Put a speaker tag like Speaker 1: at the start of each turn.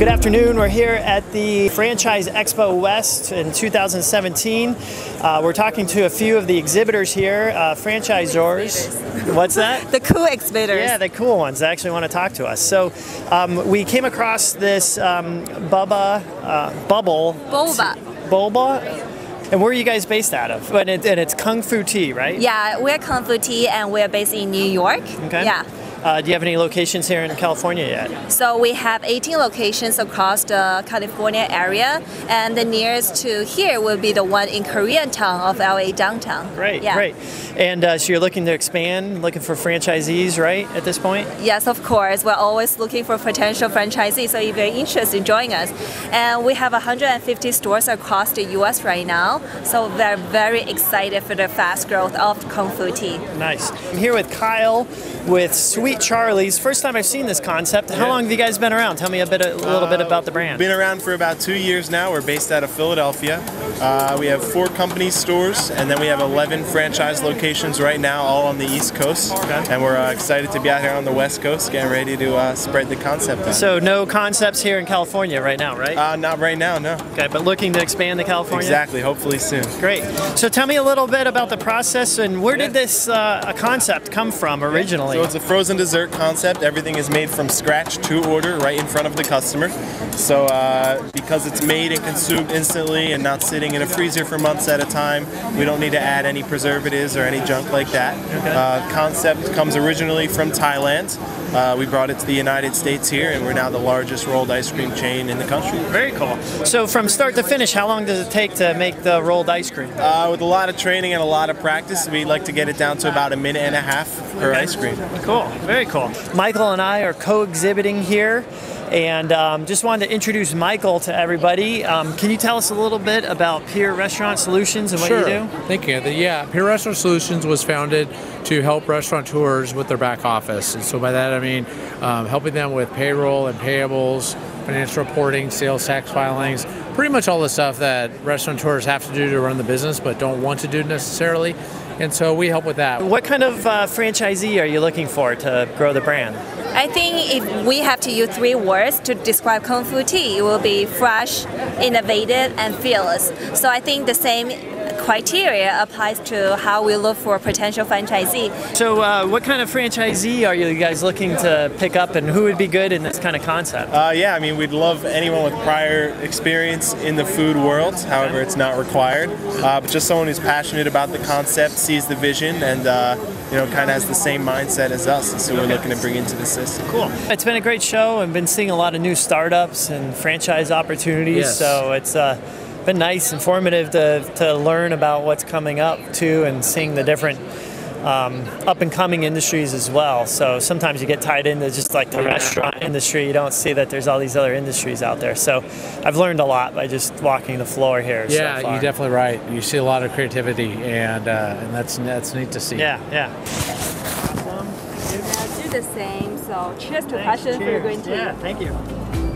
Speaker 1: Good afternoon. We're here at the Franchise Expo West in 2017. Uh, we're talking to a few of the exhibitors here, uh, franchisors. What's that?
Speaker 2: The cool exhibitors.
Speaker 1: Yeah, the cool ones that actually want to talk to us. So um, we came across this um, Bubba uh, Bubble.
Speaker 2: Boba.
Speaker 1: Boba. And where are you guys based out of? And, it, and it's Kung Fu Tea, right?
Speaker 2: Yeah, we're Kung Fu Tea and we're based in New York.
Speaker 1: Okay.
Speaker 2: Yeah.
Speaker 1: Uh, do you have any locations here in California yet?
Speaker 2: So we have 18 locations across the California area, and the nearest to here will be the one in Koreatown of LA downtown.
Speaker 1: Great,
Speaker 2: yeah.
Speaker 1: great. And uh, so you're looking to expand, looking for franchisees, right, at this point?
Speaker 2: Yes, of course. We're always looking for potential franchisees, so if you're interested in joining us. And we have 150 stores across the US right now, so we're very excited for the fast growth of Kung Fu Tea.
Speaker 1: Nice. I'm here with Kyle with Sweet Charlie's. First time I've seen this concept. How long have you guys been around? Tell me a bit, a little bit uh, about the brand.
Speaker 3: Been around for about two years now. We're based out of Philadelphia. Uh, we have four company stores, and then we have 11 franchise locations right now, all on the East Coast.
Speaker 1: Okay.
Speaker 3: And we're uh, excited to be out here on the West Coast, getting ready to uh, spread the concept out.
Speaker 1: So no concepts here in California right now, right?
Speaker 3: uh, not right now, no.
Speaker 1: okay, but looking to expand to California.
Speaker 3: Exactly. Hopefully soon.
Speaker 1: Great. So tell me a little bit about the process and where did this uh, concept come from originally?
Speaker 3: So it's a frozen dessert concept. Everything is made from scratch to order right in front of the customer. So uh, because it's made and consumed instantly and not sitting in a freezer for months at a time, we don't need to add any preservatives or any junk like that. Uh, concept comes originally from Thailand. Uh, we brought it to the United States here, and we're now the largest rolled ice cream chain in the country.
Speaker 1: Very cool. So from start to finish, how long does it take to make the rolled ice cream?
Speaker 3: Uh, with a lot of training and a lot of practice, we'd like to get it down to about a minute and a half per ice cream.
Speaker 1: Cool, very cool. Michael and I are co-exhibiting here, and um, just wanted to introduce Michael to everybody. Um, can you tell us a little bit about Peer Restaurant Solutions and what
Speaker 4: sure.
Speaker 1: you do?
Speaker 4: Thank you. The- yeah, Peer Restaurant Solutions was founded to help restaurateurs with their back office. And so by that I mean um, helping them with payroll and payables, financial reporting, sales tax filings, pretty much all the stuff that restaurateurs have to do to run the business but don't want to do necessarily. And so we help with that.
Speaker 1: What kind of uh, franchisee are you looking for to grow the brand?
Speaker 2: I think if we have to use three words to describe Kung Fu Tea, it will be fresh, innovative, and fearless. So I think the same criteria applies to how we look for a potential franchisee.
Speaker 1: So, uh, what kind of franchisee are you guys looking to pick up, and who would be good in this kind of concept?
Speaker 3: Uh, yeah, I mean, we'd love anyone with prior experience in the food world. However, it's not required. Uh, but just someone who's passionate about the concept, sees the vision, and uh, you know, kind of has the same mindset as us. And so we're looking to bring into the system.
Speaker 1: Cool. It's been a great show. I've been seeing a lot of new startups and franchise opportunities.
Speaker 4: Yes.
Speaker 1: So it's uh, been nice, informative to, to learn about what's coming up too, and seeing the different um, up and coming industries as well. So sometimes you get tied into just like the restaurant industry. You don't see that there's all these other industries out there. So I've learned a lot by just walking the floor here. so
Speaker 4: Yeah,
Speaker 1: far.
Speaker 4: you're definitely right. You see a lot of creativity, and uh, and that's that's neat to see.
Speaker 1: Yeah, yeah. Awesome.
Speaker 2: do the same. So cheers to
Speaker 1: Thanks. Cheers. Yeah, thank you.